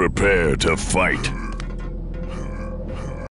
Prepare to fight.